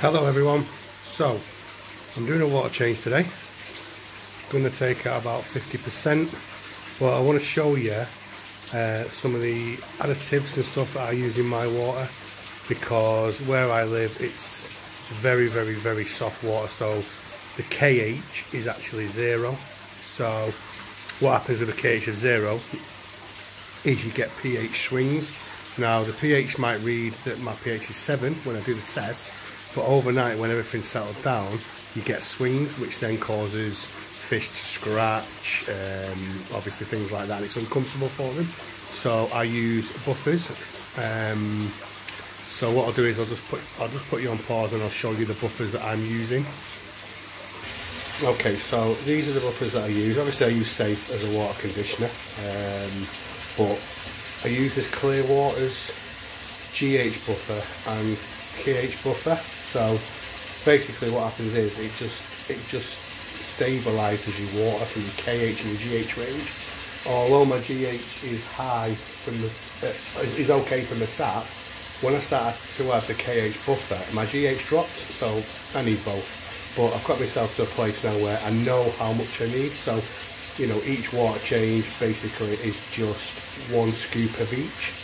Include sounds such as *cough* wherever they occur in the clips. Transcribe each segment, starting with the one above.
Hello everyone. So, I'm doing a water change today. I'm going to take out about 50%. But I want to show you uh, some of the additives and stuff that I use in my water because where I live it's very very very soft water so the KH is actually zero so what happens with a KH of zero is you get pH swings now the pH might read that my pH is 7 when I do the test but overnight when everything's settled down you get swings which then causes fish to scratch um, obviously things like that and it's uncomfortable for them. So I use buffers um, so what I'll do is I'll just put I'll just put you on pause and I'll show you the buffers that I'm using. Okay so these are the buffers that I use. Obviously I use safe as a water conditioner um, but I use this Clear Waters GH buffer and KH buffer so basically what happens is it just it just stabilizes your water for your KH and your GH range. Although my GH is high from the uh, is, is okay from the tap when I started to have the KH buffer my GH dropped so I need both. But I've got myself to a place now where I know how much I need so you know each water change basically is just one scoop of each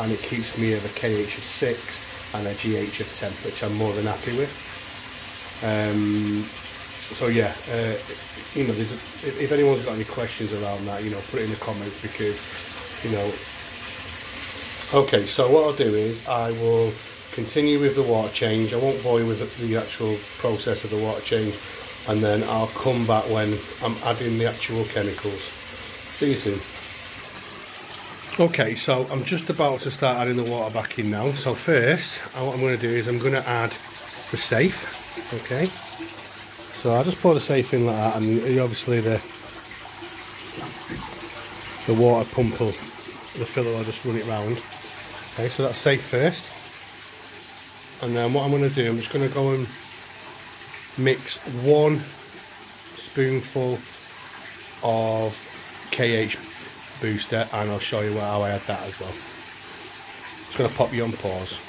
and it keeps me at a KH of 6 and a GH of 10 which I'm more than happy with. Um, so yeah uh, you know if, if, anyone's got any questions around that you know put it in the comments because you know. Okay so what I'll do is I will continue with the water change. I won't bore you with the actual process of the water change and then I'll come back when I'm adding the actual chemicals. See you soon Okay, so I'm just about to start adding the water back in now. So first, what I'm going to do is I'm going to add the safe. Okay, so I'll just pour the safe in like that, and obviously the the water pump will, the filler will just run it round. Okay, so that's safe first, and then what I'm going to do, I'm just going to go and mix one spoonful of KH booster and I'll show you how I add that as well. Just going to pop you on pause.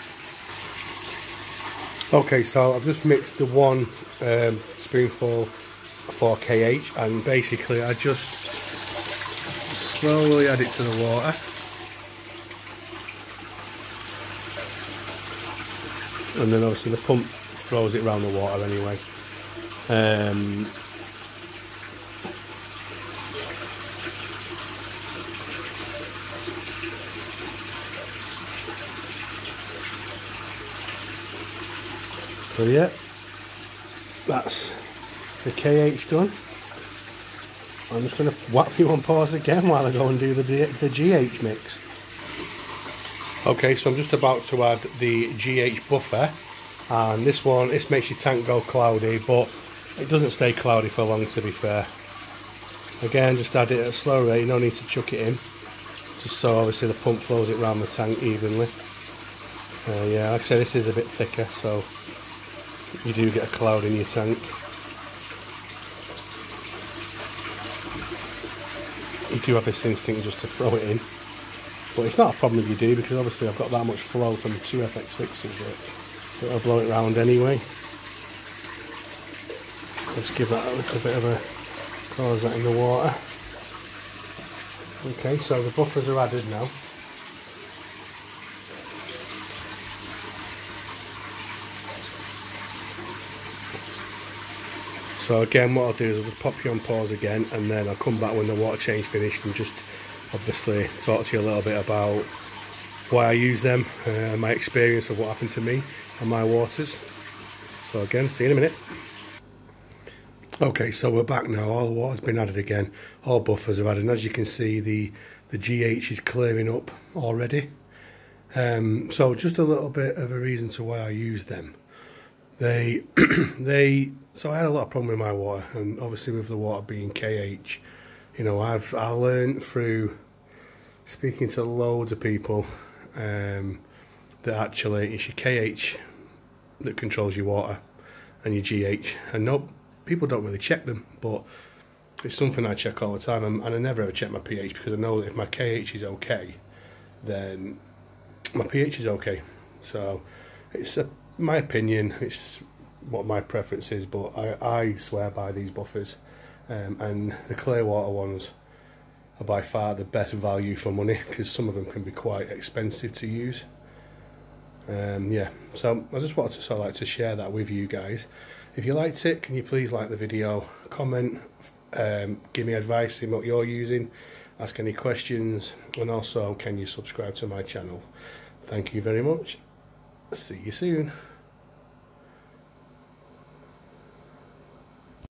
Okay, so I've just mixed the one um, spoonful for KH and basically I just slowly add it to the water. And then obviously the pump throws it around the water anyway. Um, So yeah, that's the KH done. I'm just going to whack you on pause again while I go and do the, the GH mix. Okay, so I'm just about to add the GH buffer. And this one, this makes your tank go cloudy, but it doesn't stay cloudy for long to be fair. Again, just add it at a slow rate, no need to chuck it in. Just so obviously the pump flows it around the tank evenly. Uh, yeah, like I say, this is a bit thicker, so you do get a cloud in your tank. You do have this instinct just to throw it in. But it's not a problem if you do because obviously I've got that much flow from two FX6s that it'll blow it round anyway. Let's give that a little bit of a cause that in the water. Okay, so the buffers are added now. So again what I'll do is I'll just pop you on pause again and then I'll come back when the water change finished and just obviously talk to you a little bit about why I use them uh, my experience of what happened to me and my waters. So again, see you in a minute. Okay, so we're back now. All the water's been added again. All buffers are added. And as you can see, the, the GH is clearing up already. Um, so just a little bit of a reason to why I use them. They, *clears throat* they so I had a lot of problem with my water, and obviously with the water being KH, you know, I've I learned through speaking to loads of people um, that actually it's your KH that controls your water and your GH, and no people don't really check them, but it's something I check all the time, and, and I never ever check my pH because I know that if my KH is okay, then my pH is okay. So it's a, my opinion. It's what my preference is, but I, I swear by these buffers. Um, and the Clearwater ones are by far the best value for money because some of them can be quite expensive to use. Um, yeah, so I just wanted to sort of like to share that with you guys. If you liked it, can you please like the video, comment, um, give me advice in what you're using, ask any questions, and also can you subscribe to my channel. Thank you very much. See you soon.